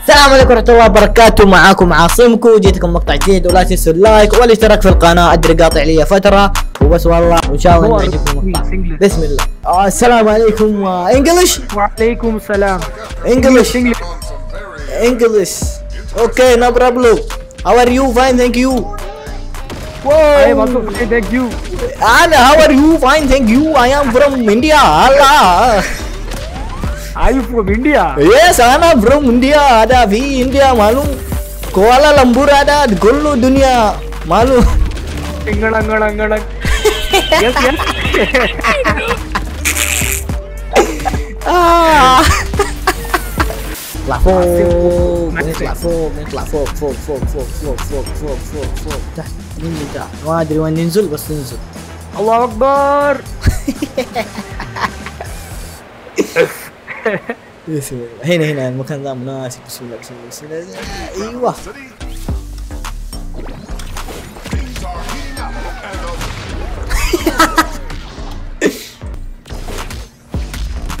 السلام عليكم ورحمة الله وبركاته. معاكم عاصمكم جيتكم مقطع جديد ولا تنسوا اللايك والاشتراك في القناة. أدري قاطع لي فترة وبس والله. وان شاء الله يعجبكم المقطع بسم الله. آه السلام عليكم. English وعليكم السلام. English English okay no problem how are you fine thank you thank you. أنا how are you fine thank you I am from India الله Ayo you from India? Yes, I am from India. Ada di India malu. Kuala Lumpur ada di gulu dunia malu. Enggak enggak enggak. Yes yes. ah. Lafo, lafo, lafo, lafo, lafo, lafo, lafo, lafo, lafo, dah, ini minta, wah dari mana nizul, bos nizul. Allah Akbar. هنا هنا المكان ذا مناسب بسم الله بسم الله بسم الله. أيوه.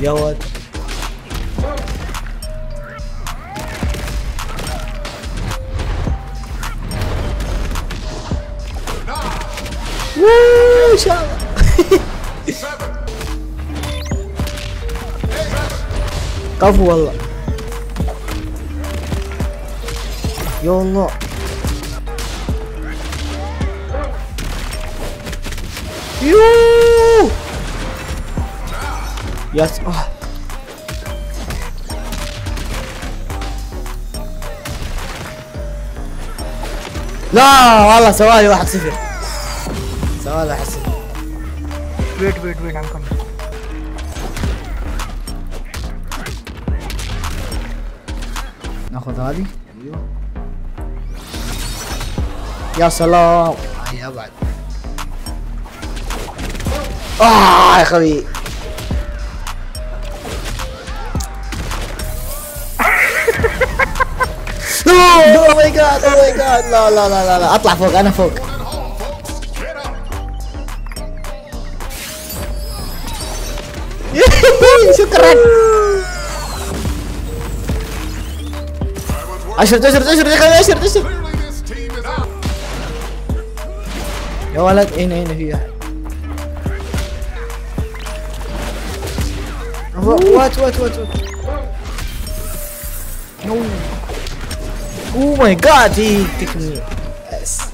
يا ولد. ووو، إن شاء الله. كفو والله. يا الله يوه. يس. آه. لا والله سوالي واحد صفر. سوالي واحد صفر. Wait, wait, wait, I'm coming. ناخذ هذه. أيوه يا سلام. هيا ابعد آه يا خوي. اوه ماي جاد اوه ماي جاد لا لا لا لا لا. أطلع فوق أنا فوق. شكرا. i should aşır yakala aşır aşır. يا ولد In here, هي وات What? What? What? No. Oh my god, he took me. Yes.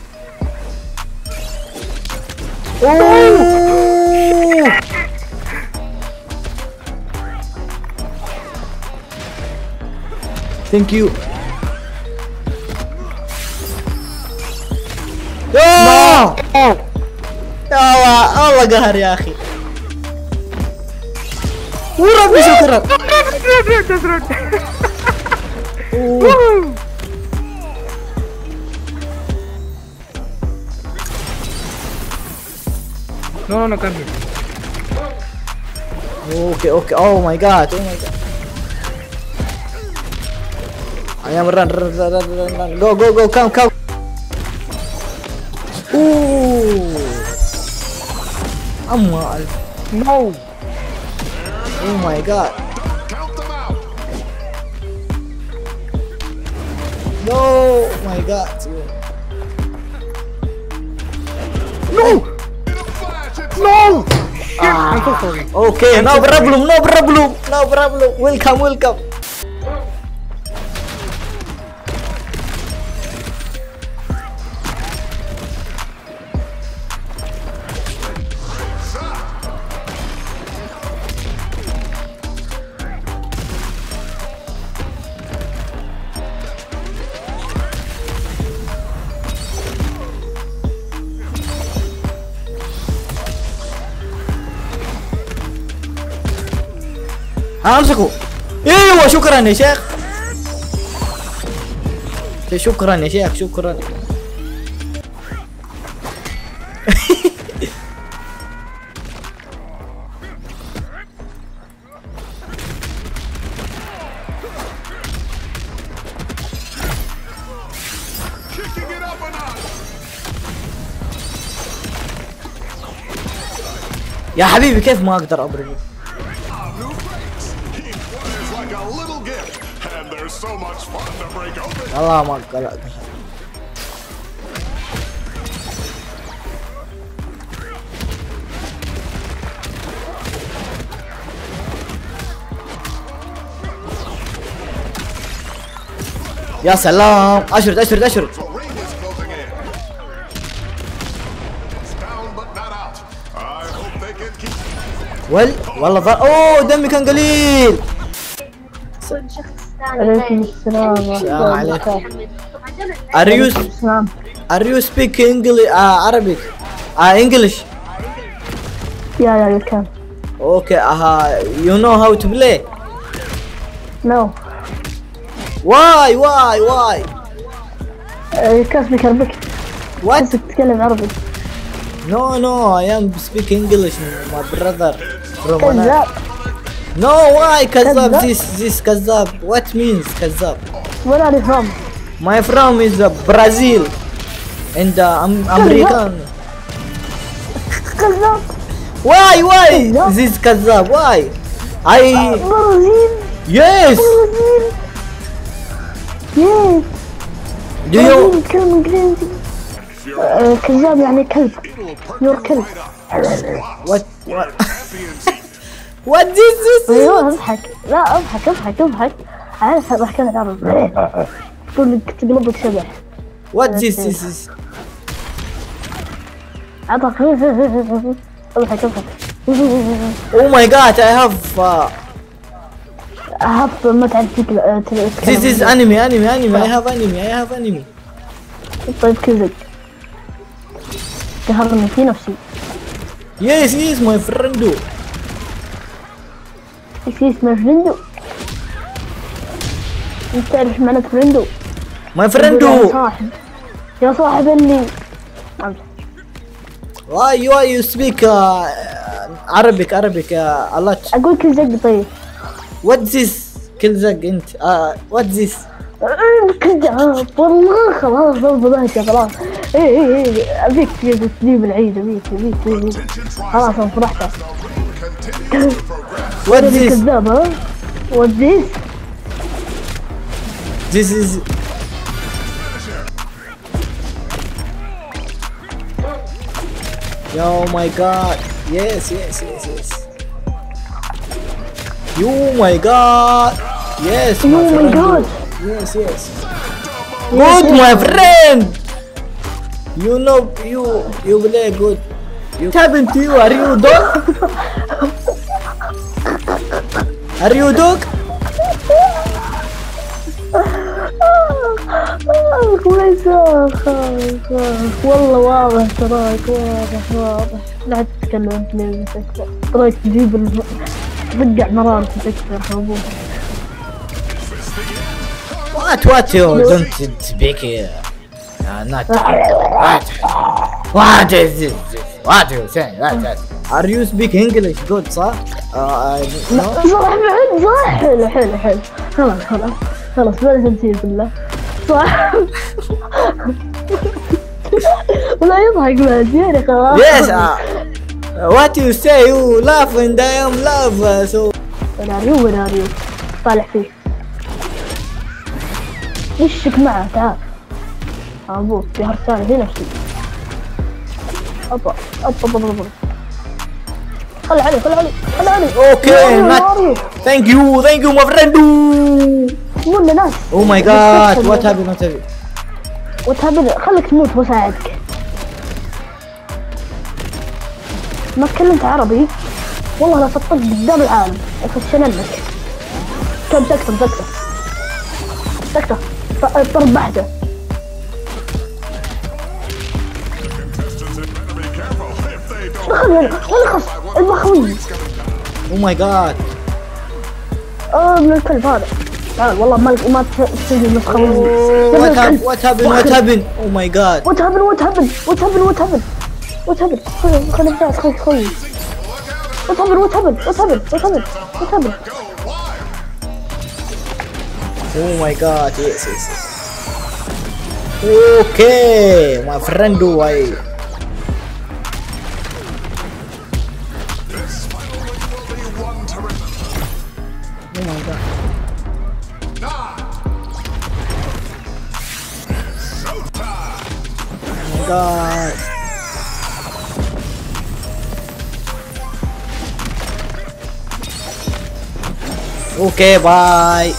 Oh! Thank you. Ya Allah, Allah gak hari akhir ورد bisa kerat No, no, no, come here. Oke, oke. Oh my god. Oh my god. Ayo run, run, run, run, run. Go, go, go. Come, come. Ooh! I'm wild. No! Oh my god. No! Oh my god, No! No! Ah. I'm so sorry. Okay, no problem, no problem, no problem. Welcome, welcome. امسكوا إيوه شكرا يا شيخ. شكرا يا شيخ شكرا. يا حبيبي كيف ما أقدر ابرد so much fun to break open. My god. يا سلام اشرد اشرد اشرد وال والله ضر اوه دمي كان قليل Are you السلام are you speak English uh, Arabic uh, English يا يا you can okay uh, you know how to play no why why why Uh, you can speak Arabic what بس تتكلم عربي no no I am speak English my brother from Ana- كذاب no why كذاب كذاب. this this كذاب what means كذاب وين are you from my from is uh, Brazil and uh, I'm American كذاب why why كذاب. this كذاب why I برازيل yes برازيل يس do you برازيل يتكلم انجليزي آه، كذاب يعني كلب يور كلب what what this أيوه اضحك لا اضحك اضحك اضحك عارف ضحكة العرب تقول لك تقلبك شبح this is اضحك اضحك اضحك oh my god I have uh, أحط ما تعرف this is anime anime anime I have anime I have anime طيب كذب قهرني في نفسي yes yes my friend اسمه فرندو. انت تعرف معنى فرندو. my friend يا صاحب. يا صاحب اللي. Speak uh, Arabic Arabic uh, a lot. أقول كل زق طيب. What this كل زق أنت؟ Uh, what this? كذاب والله خلاص ضرب خلاص. اي اي اي أبيك تجيب العيد أبيك أبيك. خلاص أنا فرحت. What's this? What's this? This is... Oh my god. Yes, yes, yes, yes. Oh my god. Yes, my Oh my god. Yes, yes. Good, my friend. You know, you, you play good. You happened to you? Are you done? Are you dog? اخ ويس اخ اخ والله واضح تراك واضح واضح لا تتكلم انجليزي أكثر تراك تجيب. ترجع مرارتك أكثر حبوب What what you don't speak here? Uh, not what? What is this? What you say? What, what? Are you speak English? Good, صح? صح بعد صح حلو حلو حلو خلاص خلاص خلاص بلا تمثيل بالله صح ولا يضحك بعد يعني خلاص what you say? You laugh and I am laugh. Uh, so. وين اريو وين اريو طالع فيه وشك معه تعال أبوك في هرسانة في نفسي ابا ابا ابا ابا خل علي خل علي خل علي okay. Not, thank you, thank you, my friend. ولا ناس Oh my God! What happened? What happened? وتهبل خليك تموت بساعدك ما تكلمت عربي والله لا سطت قدام العالم افشل لك كم سكتة سكتة سكتة ضرب don't. دخل هنا خلي خص المخوي Oh my God! اه من الكلب هذا تعال والله ما ما تسوي مسخوي Oh, what, hap- what happened? What happened? Oh my God! وات هابن وات هابن وات هابن وات هابن وات هابن خلي خلي بتاعك خلي خلي وات هابن وات هابن وات هابن وات هابن وات هابن Oh my God! Yes, yes, yes. Okay, my friend. Do I? جايز أوكي باي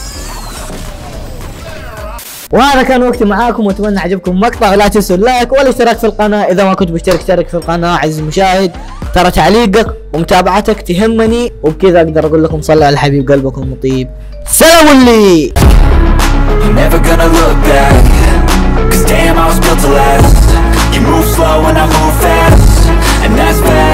وهذا كان وقتي معاكم وأتمنى عجبكم مقطع. ولا تنسوا اللايك والاشتراك في القناة. إذا ما كنت مشترك اشترك في القناة. عزيزي المشاهد ترى تعليقك ومتابعتك تهمني وبكذا أقدر أقول لكم صلوا على الحبيب قلبكم المطيب. سلام لي. I'm never gonna look back. Cause damn I was built to last. You move slow and I move fast. And that's fact